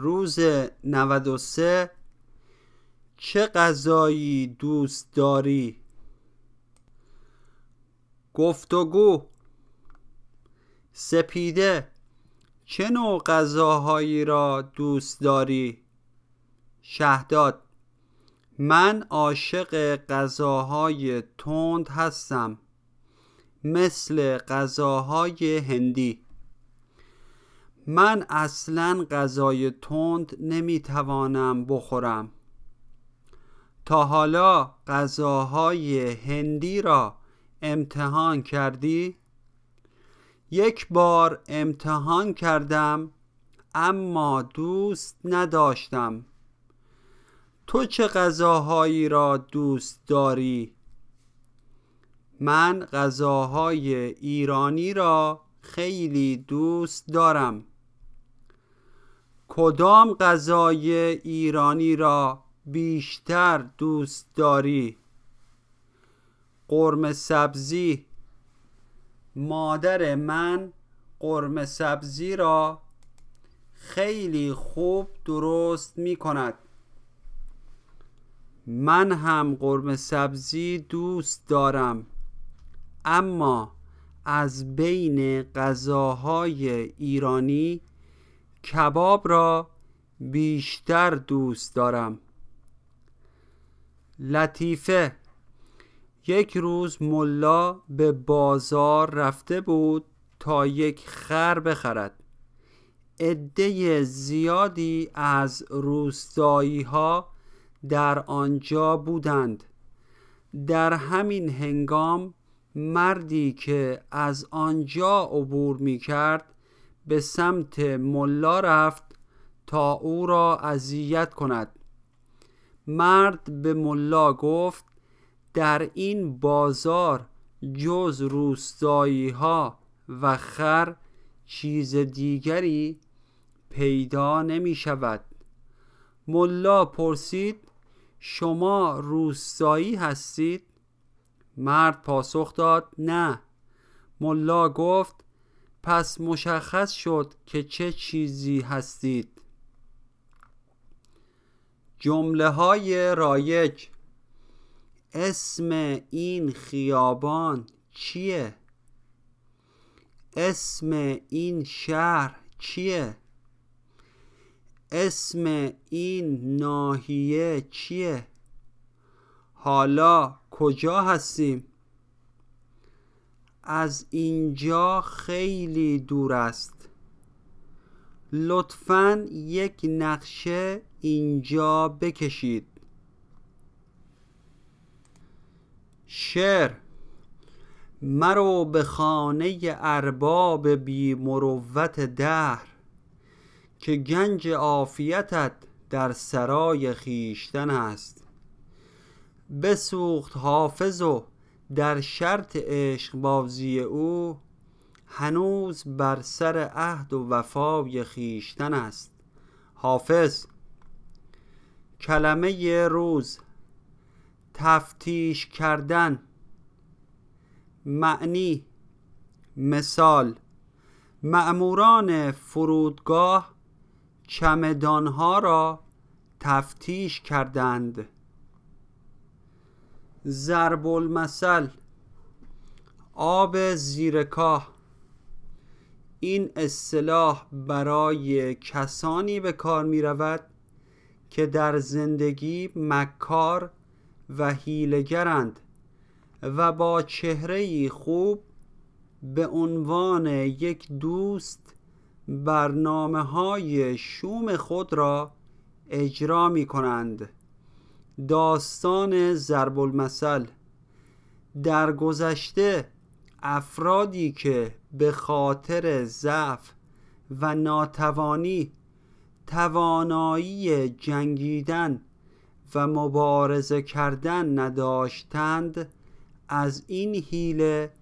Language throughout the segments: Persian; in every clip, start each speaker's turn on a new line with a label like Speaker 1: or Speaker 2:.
Speaker 1: روز 93 چه غذایی دوست داری؟ گفتگو سپیده چه نوع غذاهایی را دوست داری؟ شهداد من عاشق غذاهای تند هستم مثل غذاهای هندی من اصلا غذای تند نمی‌توانم بخورم تا حالا غذاهای هندی را امتحان کردی؟ یک بار امتحان کردم اما دوست نداشتم تو چه غذاهایی را دوست داری؟ من غذاهای ایرانی را خیلی دوست دارم کدام غذای ایرانی را بیشتر دوست داری؟ قرمه سبزی. مادر من قرمه سبزی را خیلی خوب درست می کند. من هم قرمه سبزی دوست دارم. اما از بین غذاهای ایرانی کباب را بیشتر دوست دارم. لطیفه. یک روز ملا به بازار رفته بود تا یک خر بخرد. عده زیادی از روستایی ها در آنجا بودند. در همین هنگام مردی که از آنجا عبور می کرد به سمت ملا رفت تا او را اذیت کند. مرد به ملا گفت در این بازار جز روستایی ها و خر چیز دیگری پیدا نمی شود. ملا پرسید شما روستایی هستید؟ مرد پاسخ داد نه. ملا گفت پس مشخص شد که چه چیزی هستید جمله های رایج اسم این خیابان چیه؟ اسم این شهر چیه؟ اسم این ناحیه چیه؟ حالا کجا هستیم؟ از اینجا خیلی دور است. لطفا یک نقشه اینجا بکشید. شعر مرو به خانه ارباب بی مروت دهر که گنج عافیتت در سرای خیشتن است. بسوخت حافظ و در شرط عشق بازی او هنوز بر سر عهد و وفای خیشتن است. حافظ کلمه روز تفتیش کردن. معنی مثال. معموران فرودگاه چمدانها را تفتیش کردند. ضرب المثل آب زیرکاه این اصطلاح برای کسانی به کار می رود که در زندگی مکار و هیلگرند و با چهره خوب به عنوان یک دوست برنامه های شوم خود را اجرا می کنند داستان ضرب المثل در گذشته افرادی که به خاطر ضعف و ناتوانی توانایی جنگیدن و مبارزه کردن نداشتند از این حیله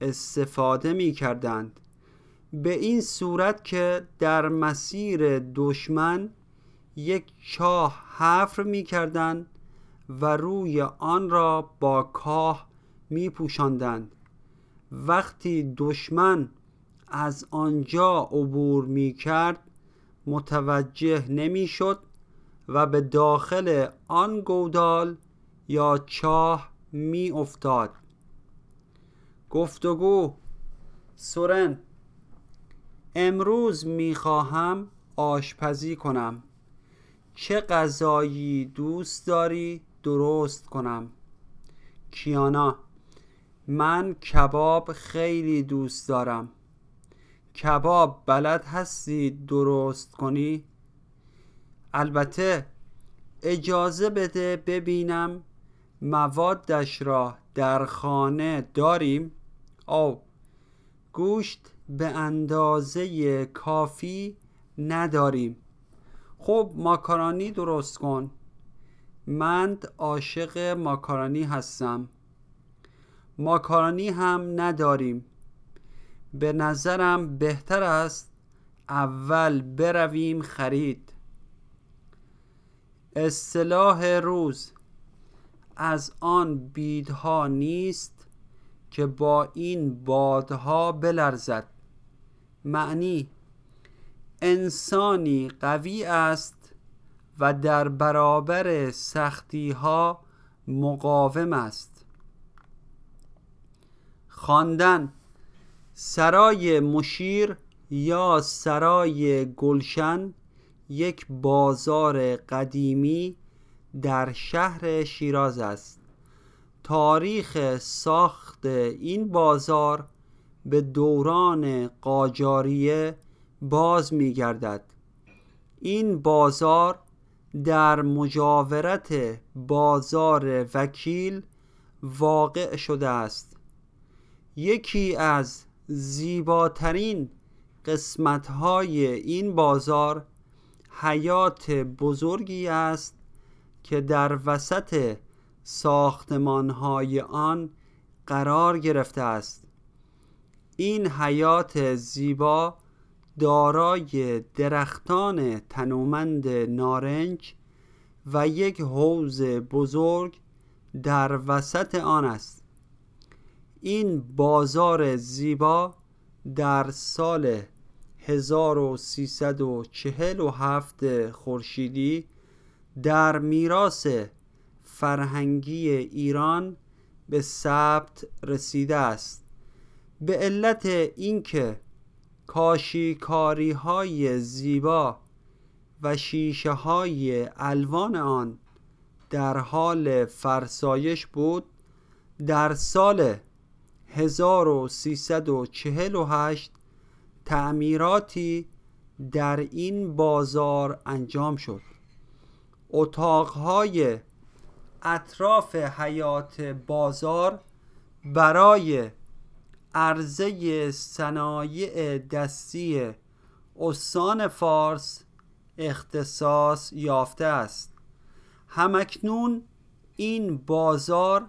Speaker 1: استفاده می کردند به این صورت که در مسیر دشمن یک چاه حفر می کردند و روی آن را با کاه می پوشندند وقتی دشمن از آنجا عبور می کرد متوجه نمی‌شد و به داخل آن گودال یا چاه می افتاد گفتگو سورن امروز می خواهم آشپزی کنم. چه غذایی دوست داری؟ درست کنم. کیانا من کباب خیلی دوست دارم. کباب بلد هستی درست کنی؟ البته اجازه بده ببینم موادش را در خانه داریم. او گوشت به اندازه کافی نداریم. خب ماکارانی درست کن. من عاشق ماکارانی هستم. ماکارانی هم نداریم. به نظرم بهتر است اول برویم خرید. اصطلاح روز از آن بیدها نیست که با این بادها بلرزد. معنی انسانی قوی است و در برابر سختی ها مقاوم است. خواندن سرای مشیر یا سرای گلشن یک بازار قدیمی در شهر شیراز است. تاریخ ساخت این بازار به دوران قاجاریه باز می گردد این بازار در مجاورت بازار وکیل واقع شده است. یکی از زیباترین قسمتهای این بازار حیات بزرگی است که در وسط ساختمانهای آن قرار گرفته است. این حیات زیبا دارای درختان تنومند نارنج و یک حوز بزرگ در وسط آن است. این بازار زیبا در سال 1347 خورشیدی در میراث فرهنگی ایران به ثبت رسیده است. به علت اینکه کاشیکاری های زیبا و شیشه های الوان آن در حال فرسایش بود در سال 1348 تعمیراتی در این بازار انجام شد. اتاقهای اطراف حیات بازار برای عرضه صنایع دستی استان فارس اختصاص یافته است. همکنون این بازار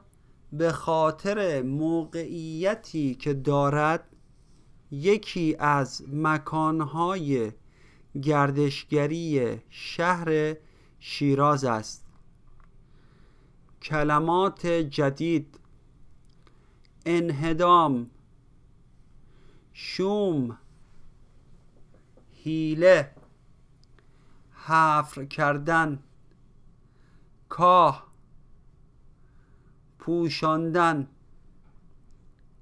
Speaker 1: به خاطر موقعیتی که دارد یکی از مکانهای گردشگری شهر شیراز است. کلمات جدید انهدام شوم هیله حفر کردن کاه پوشاندن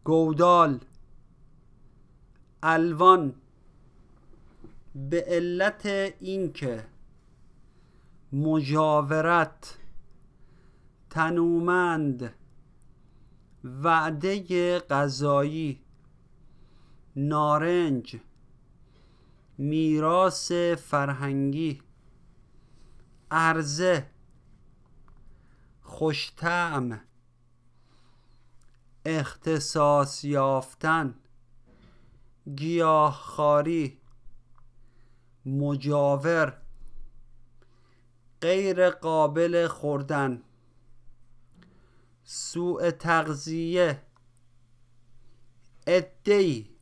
Speaker 1: گودال الوان. به علت اینکه مجاورت تنومند وعده غذایی نارنج میراث فرهنگی عرضه خوشتعم اختصاص یافتن گیاهخواری مجاور غیر قابل خوردن سوء تغذیه ادهی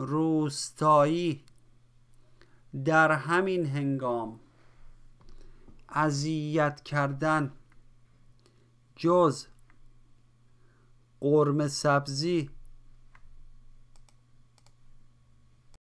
Speaker 1: روستایی در همین هنگام اذیت کردن جز قرم سبزی